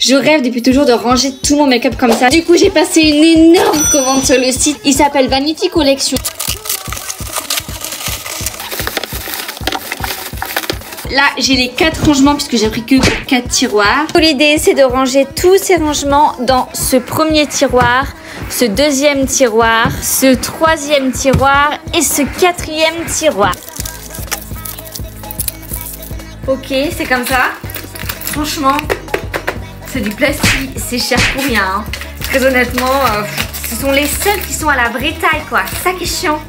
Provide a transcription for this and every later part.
Je rêve depuis toujours de ranger tout mon make-up comme ça. Du coup, j'ai passé une énorme commande sur le site. Il s'appelle Vanity Collection. Là, j'ai les quatre rangements puisque j'ai pris que pour quatre tiroirs. L'idée, c'est de ranger tous ces rangements dans ce premier tiroir, ce deuxième tiroir, ce troisième tiroir et ce quatrième tiroir. Ok, c'est comme ça. Franchement, c'est du plastique, c'est cher pour rien. hein. Très honnêtement, euh, ce sont les seuls qui sont à la vraie taille, quoi. Ça qui est chiant.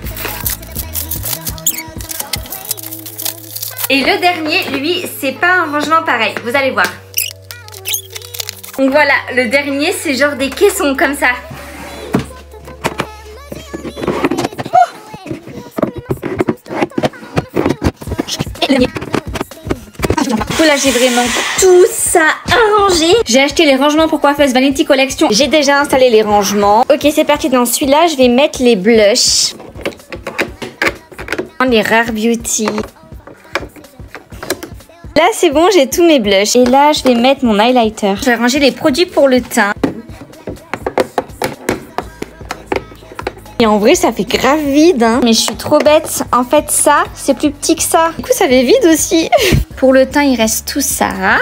Et le dernier, lui, c'est pas un rangement pareil. Vous allez voir. Donc voilà, le dernier, c'est genre des caissons comme ça. Là, j'ai vraiment tout ça arrangé. J'ai acheté les rangements pour Coiffeuse Vanity Collection. J'ai déjà installé les rangements. Ok, c'est parti. Dans celui-là, je vais mettre les blushs. Les Rare Beauty. Là, c'est bon, j'ai tous mes blushs. Et là, je vais mettre mon highlighter. Je vais ranger les produits pour le teint. Et en vrai, ça fait grave vide, hein. Mais je suis trop bête. En fait, ça, c'est plus petit que ça. Du coup, ça fait vide aussi. pour le teint, il reste tout ça.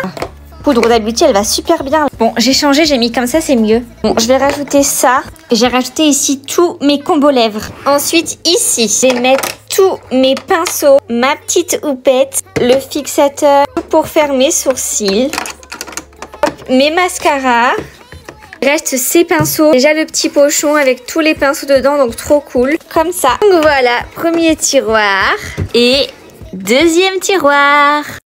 Poudre d'Abuti, elle va super bien. Bon, j'ai changé, j'ai mis comme ça, c'est mieux. Bon, je vais rajouter ça. J'ai rajouté ici tous mes combos lèvres. Ensuite, ici, je vais mettre tous mes pinceaux, ma petite houppette, le fixateur pour faire mes sourcils, mes mascaras. Reste ces pinceaux. Déjà le petit pochon avec tous les pinceaux dedans, donc trop cool. Comme ça. Donc voilà, premier tiroir et deuxième tiroir.